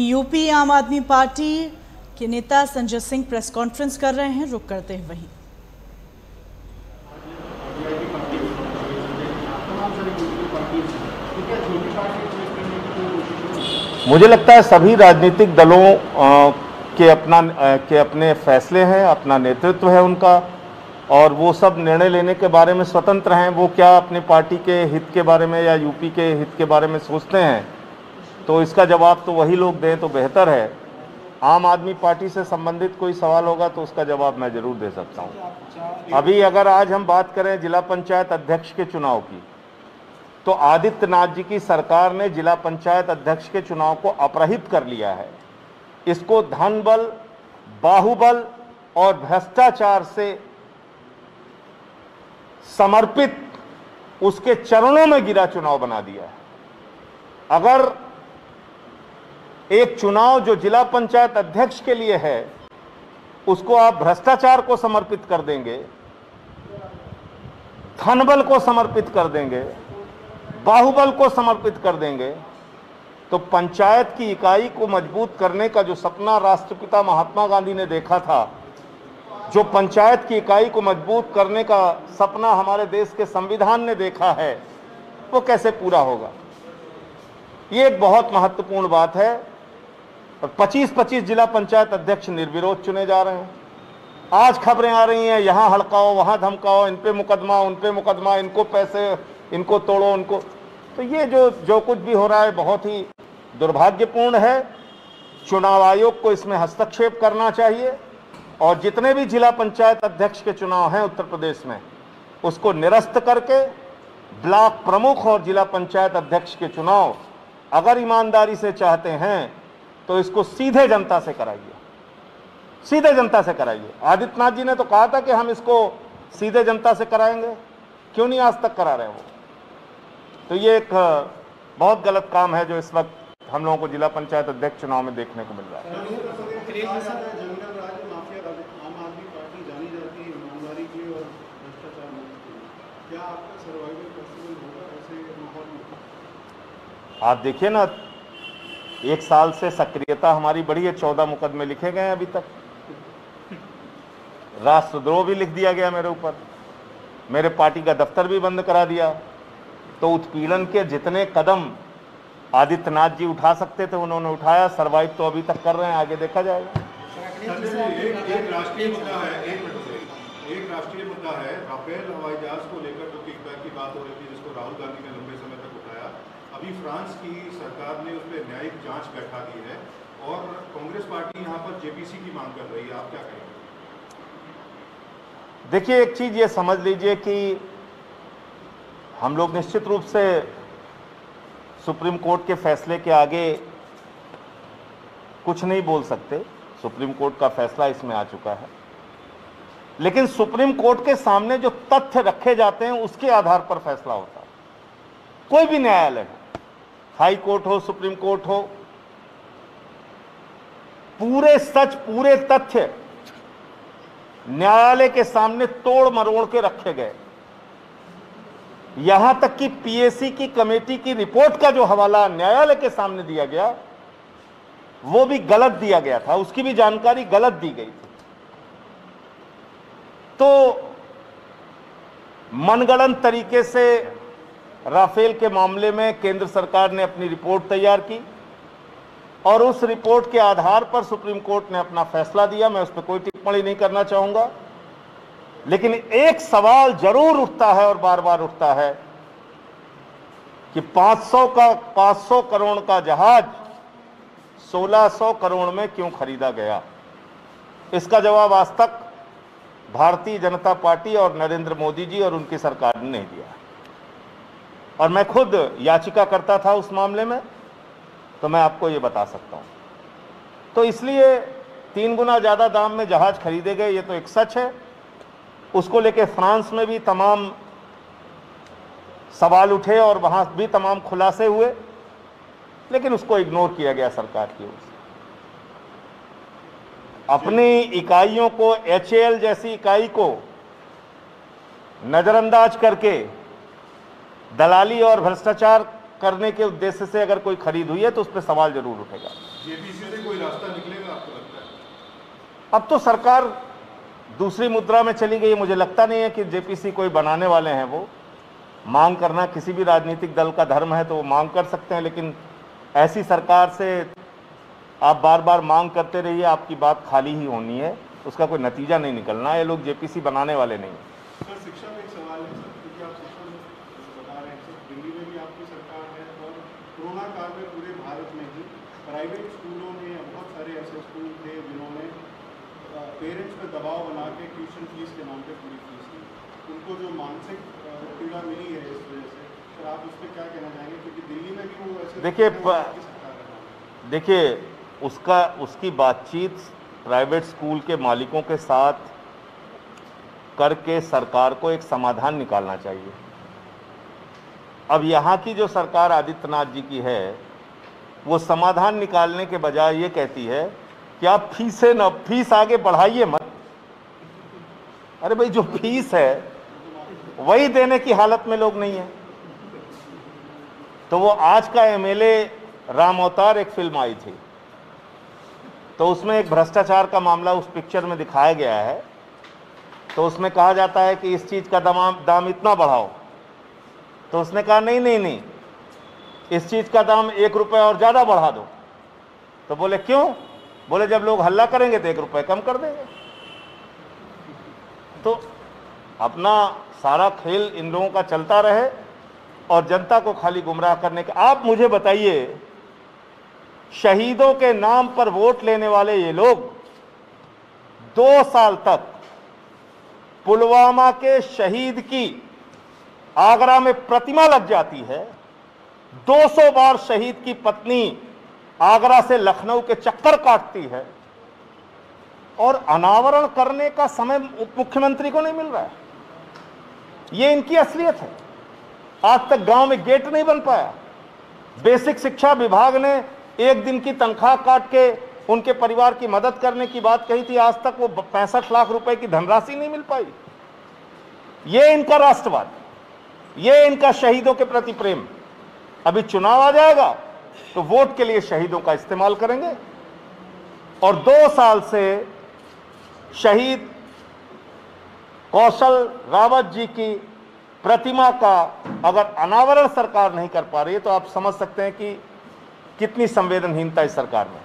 UP आम आदमी party के नेता संजय सिंह प्रेस कॉन्फ्रेंस कर रहे हैं, रुक करते हैं वहीं। मुझे लगता है सभी राजनीतिक दलों के अपना के अपने फैसले हैं, अपना नेतृत्व है उनका, और वो सब निर्णय लेने के बारे में स्वतंत्र हैं, वो क्या अपनी पार्टी के हित के बारे में या यूपी के हित के बारे में सोचते हैं? तो इसका जवाब तो वही लोग दें तो बेहतर है। आम आदमी पार्टी से संबंधित कोई सवाल होगा तो उसका जवाब मैं ज़रूर दे सकता हूँ। अभी अगर आज हम बात करें जिला पंचायत अध्यक्ष के चुनाव की तो आदित्यनाथ जी की सरकार ने जिला पंचायत अध्यक्ष के चुनाव को अपराहित कर लिया है। इसको धन बल बाहुबल और भ्रष्टाचार से समर्पित उसके चरणों में गिरा चुनाव बना दिया है। अगर एक चुनाव जो जिला पंचायत अध्यक्ष के लिए है, उसको आप भ्रष्टाचार को समर्पित कर देंगे, धनबल को समर्पित कर देंगे, बाहुबल को समर्पित कर देंगे तो पंचायत की इकाई को मज़बूत करने का जो सपना राष्ट्रपिता महात्मा गांधी ने देखा था, जो पंचायत की इकाई को मज़बूत करने का सपना हमारे देश के संविधान ने देखा है, वो कैसे पूरा होगा? ये एक बहुत महत्वपूर्ण बात है। और 25-25 जिला पंचायत अध्यक्ष निर्विरोध चुने जा रहे हैं। आज खबरें आ रही हैं, यहाँ हड़काओ, वहाँ धमकाओ, इन पे मुकदमा, उन पे मुकदमा, इनको पैसे, इनको तोड़ो उनको तो ये जो जो कुछ भी हो रहा है, बहुत ही दुर्भाग्यपूर्ण है। चुनाव आयोग को इसमें हस्तक्षेप करना चाहिए और जितने भी जिला पंचायत अध्यक्ष के चुनाव हैं उत्तर प्रदेश में, उसको निरस्त करके ब्लॉक प्रमुख और जिला पंचायत अध्यक्ष के चुनाव अगर ईमानदारी से चाहते हैं तो इसको सीधे जनता से कराइए। सीधे जनता से कराइए। आदित्यनाथ जी ने तो कहा था कि हम इसको सीधे जनता से कराएँगे। क्यों नहीं आज तक करा रहे वो तो ये एक बहुत गलत काम है जो इस वक्त हम लोगों को जिला पंचायत अध्यक्ष चुनाव में देखने को मिल रहा है है। आप देखिए ना एक साल से सक्रियता हमारी बड़ी है, चौदह मुकदमे लिखे गए हैं अभी तक। राष्ट्रद्रोह भी लिख दिया गया मेरे ऊपर। मेरे पार्टी का दफ्तर भी बंद करा दिया। तो उत्पीड़न के जितने कदम आदित्यनाथ जी उठा सकते थे, उन्होंने उठाया। सरवाइव तो अभी तक कर रहे हैं, आगे देखा जाएगा। एक राष्ट्रीय मुद्दा है, एक राष्ट्रीय मुद्दा है, राफेल हवाई जहाज़ को लेकर जो किकबैक की बात हो रही थी, जिसको राहुल गांधी ने लंबे समय तक उठाया अभी फ्रांस की सरकार ने उस पर न्यायिक जाँच बैठा दी है और कांग्रेस पार्टी यहाँ पर जेपीसी की मांग कर रही है। आप क्या कहेंगे? देखिए, एक चीज़ ये समझ लीजिए कि हम लोग निश्चित रूप से सुप्रीम कोर्ट के फैसले के आगे कुछ नहीं बोल सकते। सुप्रीम कोर्ट का फैसला इसमें आ चुका है। लेकिन सुप्रीम कोर्ट के सामने जो तथ्य रखे जाते हैं, उसके आधार पर फैसला होता है। कोई भी न्यायालय हो। हाई कोर्ट हो, सुप्रीम कोर्ट हो, पूरे सच, पूरे तथ्य न्यायालय के सामने तोड़ मरोड़ के रखे गए। यहाँ तक कि पीएससी की कमेटी की रिपोर्ट का जो हवाला न्यायालय के सामने दिया गया, वो भी गलत दिया गया था। उसकी भी जानकारी गलत दी गई थी। तो मनगणन तरीके से राफेल के मामले में केंद्र सरकार ने अपनी रिपोर्ट तैयार की और उस रिपोर्ट के आधार पर सुप्रीम कोर्ट ने अपना फैसला दिया। मैं उस पर कोई टिप्पणी नहीं करना चाहूँगा। लेकिन एक सवाल ज़रूर उठता है और बार बार उठता है कि 500 का 500 करोड़ का जहाज़ 1600 करोड़ में क्यों खरीदा गया? इसका जवाब आज तक भारतीय जनता पार्टी और नरेंद्र मोदी जी और उनकी सरकार ने नहीं दिया। और मैं खुद याचिका करता था उस मामले में तो मैं आपको ये बता सकता हूँ। तो इसलिए तीन गुना ज़्यादा दाम में जहाज़ खरीदे गए, ये तो एक सच है। उसको लेके फ्रांस में भी तमाम सवाल उठे और वहाँ भी तमाम खुलासे हुए, लेकिन उसको इग्नोर किया गया सरकार की ओर से। अपनी इकाइयों को एच जैसी इकाई को नज़रअंदाज करके दलाली और भ्रष्टाचार करने के उद्देश्य से अगर कोई खरीद हुई है तो उस पर सवाल ज़रूर उठेगा। जेपीसी से कोई रास्ता निकलेगा आपको लगता है? अब तो सरकार दूसरी मुद्रा में चली गई मुझे लगता नहीं है कि जेपीसी कोई बनाने वाले हैं वो। मांग करना किसी भी राजनीतिक दल का धर्म है तो वो मांग कर सकते हैं लेकिन ऐसी सरकार से आप बार बार मांग करते रहिए आपकी बात खाली ही होनी है। उसका कोई नतीजा नहीं निकलना। ये लोग जेपीसी बनाने वाले नहीं हैं सर शिक्षा में एक सवाल है सर क्योंकि आप शिक्षा में बता रहे हैं सर दिल्ली में भी आपकी सरकार है और काल में पूरे भारत में ही। प्राइवेट स्कूलों में बहुत सारे ऐसे स्कूल थे जिन्होंने पेरेंट्स पे दबाव बना के ट्यूशन फ़ीस के नाम पे पूरी फ़ीस ली। उनको जो मानसिक पीड़ा मिली है इस वजह से सर आप उस पर क्या कहना चाहेंगे? क्योंकि दिल्ली में भी वो ऐसे देखिए, देखिए उसका उसकी बातचीत प्राइवेट स्कूल के मालिकों के साथ करके सरकार को एक समाधान निकालना चाहिए। अब यहाँ की जो सरकार आदित्यनाथ जी की है, वो समाधान निकालने के बजाय ये कहती है कि आप फीसें न, फ़ीस आगे बढ़ाइए मत। अरे भाई, जो फ़ीस है, वही देने की हालत में लोग नहीं है। तो वो आज का एमएलए राम अवतार एक फ़िल्म आई थी। तो उसमें एक भ्रष्टाचार का मामला उस पिक्चर में दिखाया गया है। तो उसमें कहा जाता है कि इस चीज़ का दाम दाम इतना बढ़ाओ। तो उसने कहा, नहीं नहीं नहीं, इस चीज़ का दाम एक रुपए और ज़्यादा बढ़ा दो। तो बोले, क्यों? बोले, जब लोग हल्ला करेंगे तो एक रुपए कम कर देंगे। तो अपना सारा खेल इन लोगों का चलता रहे और जनता को खाली गुमराह करने का। आप मुझे बताइए, शहीदों के नाम पर वोट लेने वाले ये लोग दो साल तक पुलवामा के शहीद की आगरा में प्रतिमा लग जाती है। 200 बार शहीद की पत्नी आगरा से लखनऊ के चक्कर काटती है। और अनावरण करने का समय उप मुख्यमंत्री को नहीं मिल रहा है। ये इनकी असलियत है। आज तक गाँव में गेट नहीं बन पाया। बेसिक शिक्षा विभाग ने एक दिन की तनख्वाह काट के उनके परिवार की मदद करने की बात कही थी। आज तक वो पैंसठ लाख रुपए की धनराशि नहीं मिल पाई। ये इनका राष्ट्रवाद। ये इनका शहीदों के प्रति प्रेम। अभी चुनाव आ जाएगा तो वोट के लिए शहीदों का इस्तेमाल करेंगे। और दो साल से शहीद कौशल रावत जी की प्रतिमा का अगर अनावरण सरकार नहीं कर पा रही है तो आप समझ सकते हैं कि कितनी संवेदनहीनता इस सरकार में